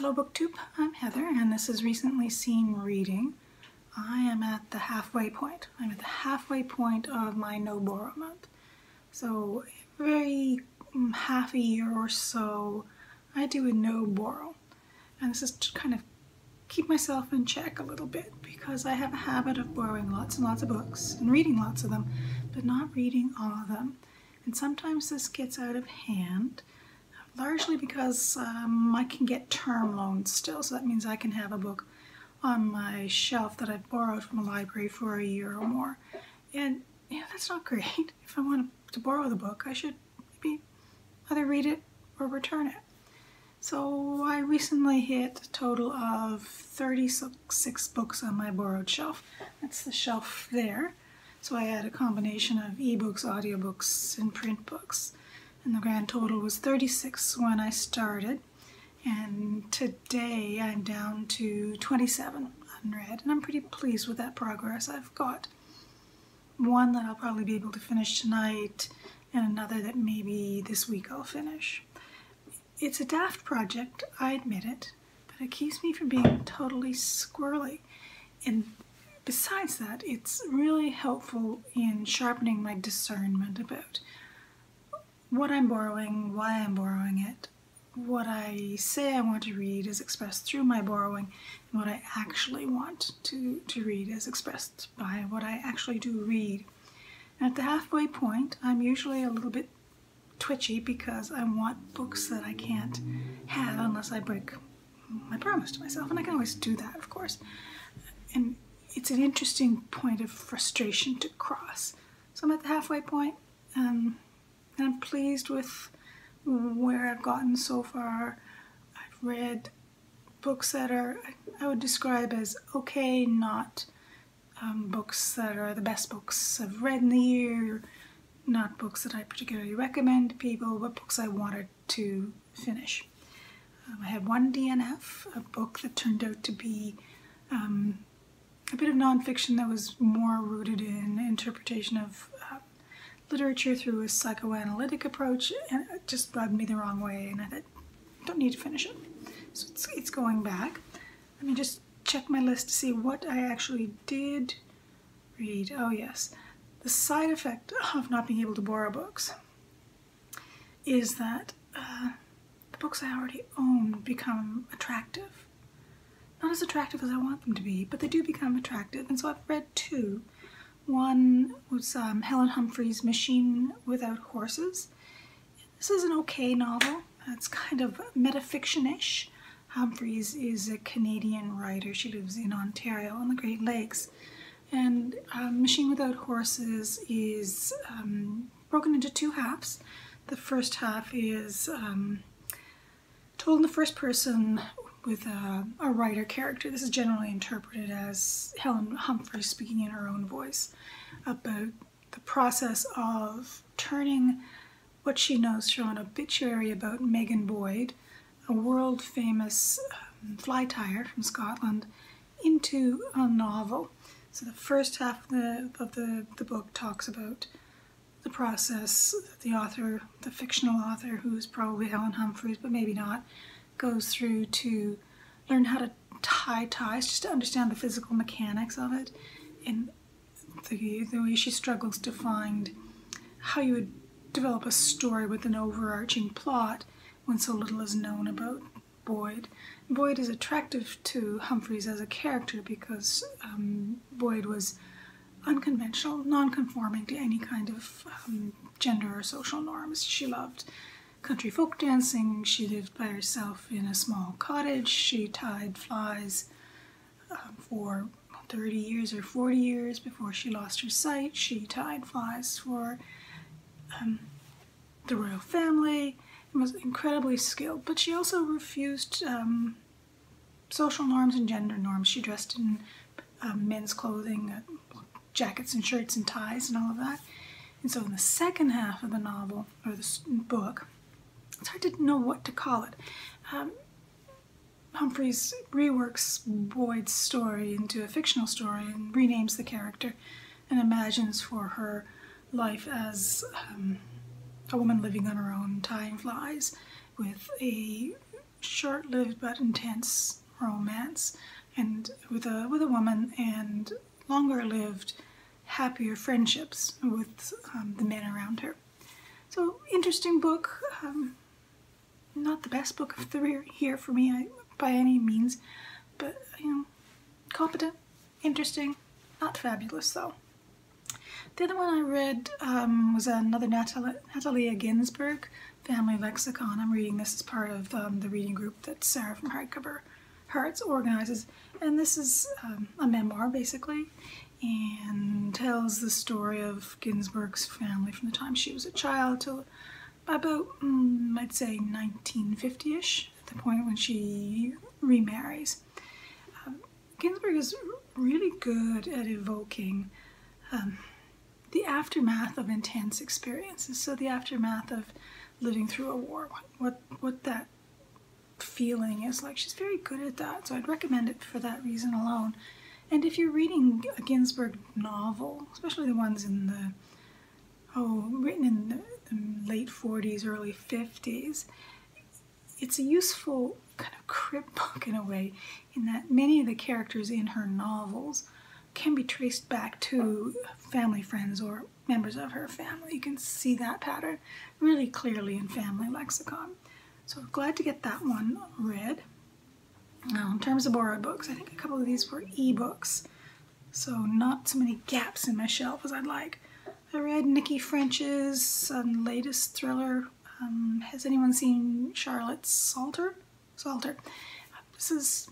Hello BookTube, I'm Heather and this is Recently Seen Reading. I am at the halfway point. I'm at the halfway point of my no borrow month. So every mm, half a year or so I do a no borrow. And this is to kind of keep myself in check a little bit because I have a habit of borrowing lots and lots of books and reading lots of them, but not reading all of them. And sometimes this gets out of hand largely because um, I can get term loans still, so that means I can have a book on my shelf that I've borrowed from a library for a year or more. And yeah, that's not great. If I want to borrow the book, I should maybe either read it or return it. So I recently hit a total of 36 books on my borrowed shelf. That's the shelf there. So I had a combination of ebooks, audiobooks, and print books and the grand total was 36 when I started and today I'm down to 27 unread and I'm pretty pleased with that progress. I've got one that I'll probably be able to finish tonight and another that maybe this week I'll finish. It's a daft project, I admit it, but it keeps me from being totally squirrely. And besides that, it's really helpful in sharpening my discernment about what I'm borrowing, why I'm borrowing it, what I say I want to read is expressed through my borrowing, and what I actually want to, to read is expressed by what I actually do read. And at the halfway point, I'm usually a little bit twitchy because I want books that I can't have unless I break my promise to myself, and I can always do that, of course. And it's an interesting point of frustration to cross. So I'm at the halfway point. Um, and I'm pleased with where I've gotten so far. I've read books that are, I would describe as okay, not um, books that are the best books I've read in the year, not books that I particularly recommend to people, but books I wanted to finish. Um, I had one DNF, a book that turned out to be um, a bit of nonfiction that was more rooted in interpretation of literature through a psychoanalytic approach and it just rubbed me the wrong way and I thought, don't need to finish it. So it's, it's going back. Let me just check my list to see what I actually did read. Oh yes, the side effect of not being able to borrow books is that uh, the books I already own become attractive. Not as attractive as I want them to be, but they do become attractive. And so I've read two one was um, Helen Humphrey's Machine Without Horses. This is an okay novel. It's kind of metafiction-ish. Humphreys is a Canadian writer. She lives in Ontario on the Great Lakes. And um, Machine Without Horses is um, broken into two halves. The first half is um, told in the first person with a, a, writer character. This is generally interpreted as Helen Humphrey speaking in her own voice about the process of turning what she knows from an obituary about Megan Boyd, a world famous um, fly tyer from Scotland, into a novel. So the first half of the, of the, the book talks about the process the author, the fictional author, who is probably Helen Humphreys, but maybe not, goes through to learn how to tie ties, just to understand the physical mechanics of it, and the, the way she struggles to find how you would develop a story with an overarching plot when so little is known about Boyd. Boyd is attractive to Humphreys as a character because um, Boyd was unconventional, non-conforming to any kind of um, gender or social norms. She loved country folk dancing. She lived by herself in a small cottage. She tied flies um, for 30 years or 40 years before she lost her sight. She tied flies for um, the royal family and was incredibly skilled, but she also refused um, social norms and gender norms. She dressed in um, men's clothing, uh, jackets and shirts and ties and all of that. And so in the second half of the novel, or the book, it's hard to know what to call it. Um, Humphreys reworks Boyd's story into a fictional story and renames the character and imagines for her life as um, a woman living on her own, tying flies with a short-lived but intense romance, and with a with a woman, and longer-lived, happier friendships with um, the men around her. So interesting book. Um, not the best book of the year for me I, by any means, but you know, competent, interesting, not fabulous though. The other one I read um, was another Natalia, Ginzburg, Family Lexicon. I'm reading this as part of um, the reading group that Sarah from Hardcover Hearts organizes. And this is um, a memoir, basically, and tells the story of Ginzburg's family from the time she was a child till about, mm, I'd say, 1950-ish, at the point when she remarries. Um, Ginzburg is really good at evoking um, the aftermath of intense experiences. So the aftermath of living through a war, what, what, what that feeling is like. She's very good at that, so I'd recommend it for that reason alone. And if you're reading a Ginzburg novel, especially the ones in the, oh, written in the late 40s, early 50s, it's a useful kind of crib book in a way, in that many of the characters in her novels can be traced back to family friends or members of her family. You can see that pattern really clearly in Family Lexicon. So glad to get that one read. Now, in terms of borrowed books, I think a couple of these were e-books, so not so many gaps in my shelf as I'd like. I read Nikki French's um, latest thriller. Um, has anyone seen Charlotte Salter? Salter. This is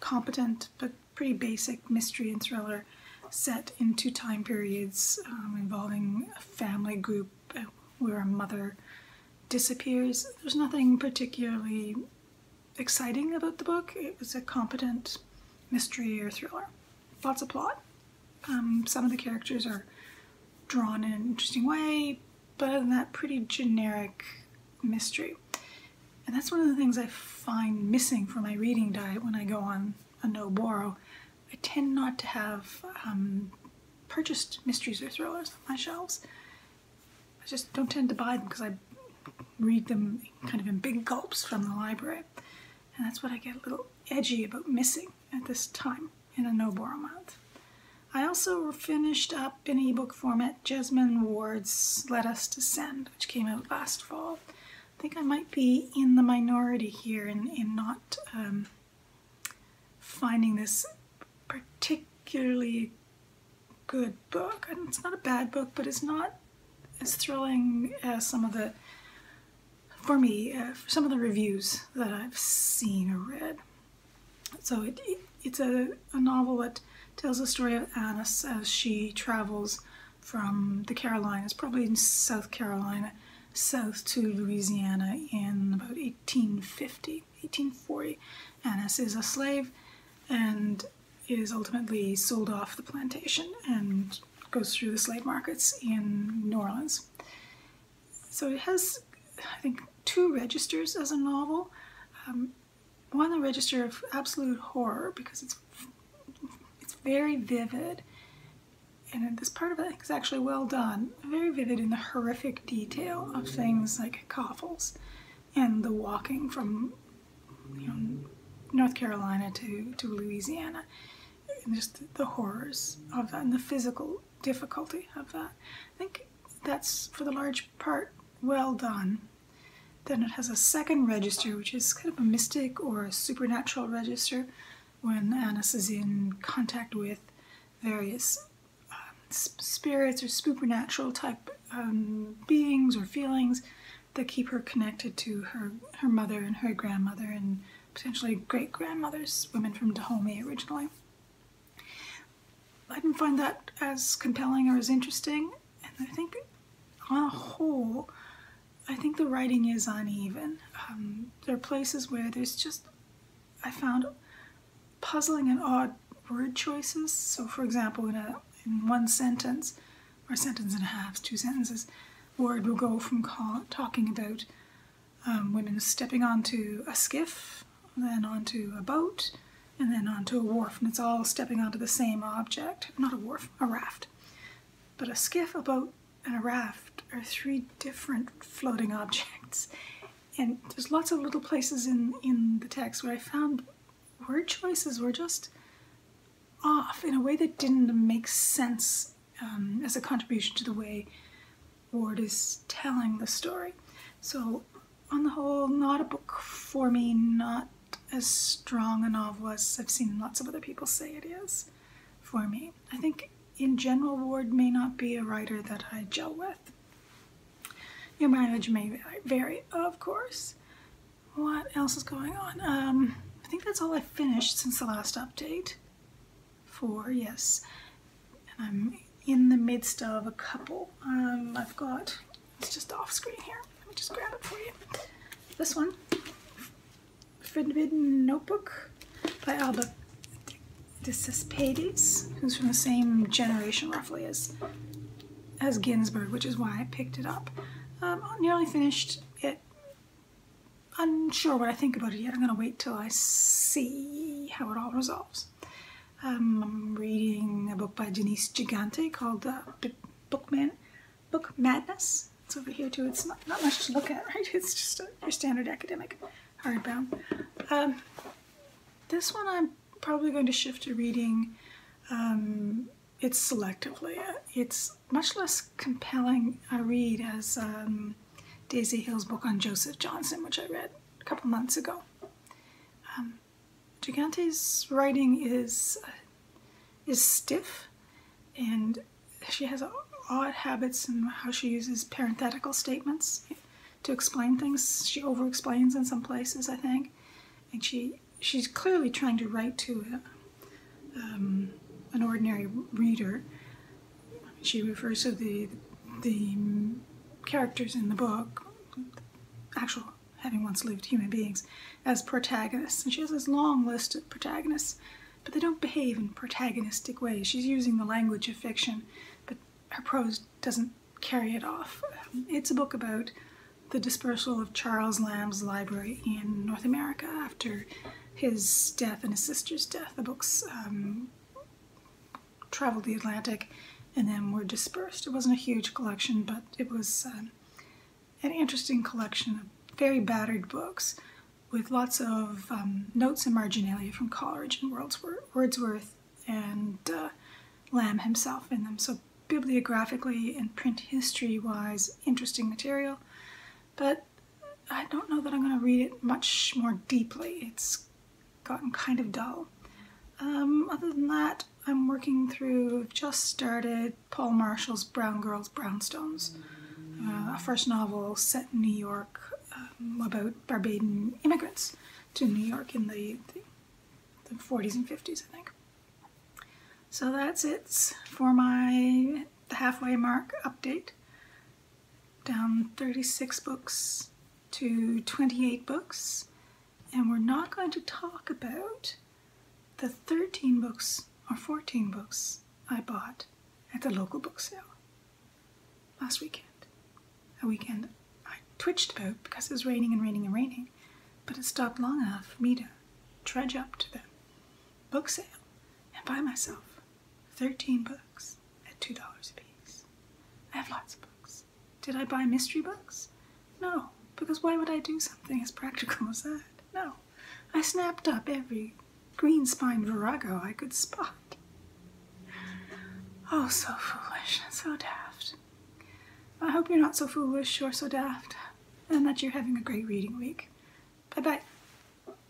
competent but pretty basic mystery and thriller set in two time periods um, involving a family group uh, where a mother disappears. There's nothing particularly exciting about the book. It was a competent mystery or thriller. Lots of plot. Um, some of the characters are drawn in an interesting way, but other than that, pretty generic mystery. And that's one of the things I find missing from my reading diet when I go on a no borrow. I tend not to have um, purchased mysteries or thrillers on my shelves. I just don't tend to buy them because I read them kind of in big gulps from the library. And that's what I get a little edgy about missing at this time in a no borrow month. I also finished up in ebook format Jesmyn Ward's Let Us Descend, which came out last fall. I think I might be in the minority here in, in not um, finding this particularly good book. And it's not a bad book, but it's not as thrilling as some of the, for me, uh, for some of the reviews that I've seen or read. So it, it it's a, a novel that tells the story of Annis as she travels from the Carolinas, probably in South Carolina, south to Louisiana in about 1850, 1840. Annis is a slave and is ultimately sold off the plantation and goes through the slave markets in New Orleans. So it has, I think, two registers as a novel. Um, one, the register of absolute horror because it's it's very vivid, and this part of it is actually well done. Very vivid in the horrific detail of things like coffles and the walking from you know, North Carolina to, to Louisiana. And just the horrors of that and the physical difficulty of that. I think that's, for the large part, well done. Then it has a second register, which is kind of a mystic or a supernatural register when Annis is in contact with various um, spirits or supernatural type um, beings or feelings that keep her connected to her, her mother and her grandmother and potentially great grandmothers, women from Dahomey originally. I didn't find that as compelling or as interesting, and I think on a whole, I think the writing is uneven. Um, there are places where there's just, I found puzzling and odd word choices. So, for example, in, a, in one sentence, or a sentence and a half, two sentences, Ward will go from call, talking about um, women stepping onto a skiff then onto a boat, and then onto a wharf, and it's all stepping onto the same object. Not a wharf, a raft. But a skiff, a boat, and a raft are three different floating objects. and there's lots of little places in, in the text where I found word choices were just off in a way that didn't make sense um, as a contribution to the way Ward is telling the story. So, on the whole, not a book for me, not as strong a novel as I've seen lots of other people say it is for me. I think in general, Ward may not be a writer that I gel with. Your mileage may vary, of course. What else is going on? Um, that's all I finished since the last update. Four, yes. And I'm in the midst of a couple. Um, I've got, it's just off screen here. Let me just grab it for you. This one, Forbidden Notebook by Alba de Cespedes, who's from the same generation roughly as as Ginzburg, which is why I picked it up. Um, nearly finished. Unsure what I think about it yet. I'm going to wait till I see how it all resolves. Um, I'm reading a book by Denise Gigante called uh, Bookman, Book Madness. It's over here too. It's not, not much to look at, right? It's just a, your standard academic hardbound. Um, this one I'm probably going to shift to reading um, selectively. It's much less compelling a read as um, Daisy Hill's book on Joseph Johnson, which I read a couple months ago. Um, Gigante's writing is uh, is stiff, and she has odd habits in how she uses parenthetical statements to explain things. She over-explains in some places, I think, and she she's clearly trying to write to a, um, an ordinary reader. She refers to the the characters in the book, actual having once lived human beings, as protagonists, and she has this long list of protagonists, but they don't behave in protagonistic ways. She's using the language of fiction, but her prose doesn't carry it off. It's a book about the dispersal of Charles Lamb's library in North America after his death and his sister's death. The books um, traveled the Atlantic and then were dispersed. It wasn't a huge collection, but it was um, an interesting collection of very battered books with lots of um, notes and marginalia from Coleridge and Wordsworth and uh, Lamb himself in them. So bibliographically and print history wise, interesting material. But I don't know that I'm going to read it much more deeply. It's gotten kind of dull. Um, other than that, I'm working through, just started Paule Marshall's Brown Girls, Brownstones, uh, a first novel set in New York um, about Barbadian immigrants to New York in the, the, the 40s and 50s, I think. So that's it for my halfway mark update. Down 36 books to 28 books and we're not going to talk about the 13 books or 14 books I bought at the local book sale last weekend. A weekend I twitched about because it was raining and raining and raining, but it stopped long enough for me to trudge up to the book sale and buy myself 13 books at $2 a piece. I have lots of books. Did I buy mystery books? No, because why would I do something as practical as that? No, I snapped up every green spine virago I could spot. Oh, so foolish, so daft. I hope you're not so foolish or so daft, and that you're having a great reading week. Bye bye.